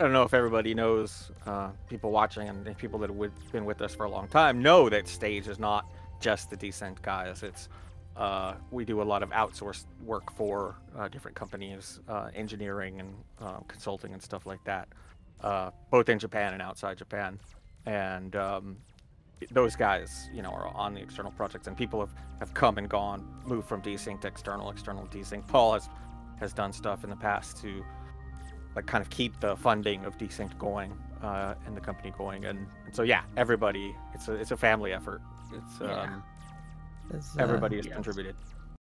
I don't know if everybody knows, uh, people watching and people that have been with us for a long time know that Stage is not just the Desynced guys. It's uh, we do a lot of outsourced work for uh, different companies, uh, engineering and uh, consulting and stuff like that, uh, both in Japan and outside Japan. And um, those guys, you know, are on the external projects, and people have, have come and gone, moved from Desynced to external, external Desynced. Paul has has done stuff in the past to like kind of keep the funding of Desynced going uh, and the company going, and, and, so yeah, everybody, it's a it's a family effort. It's yeah. um, uh, everybody has contributed.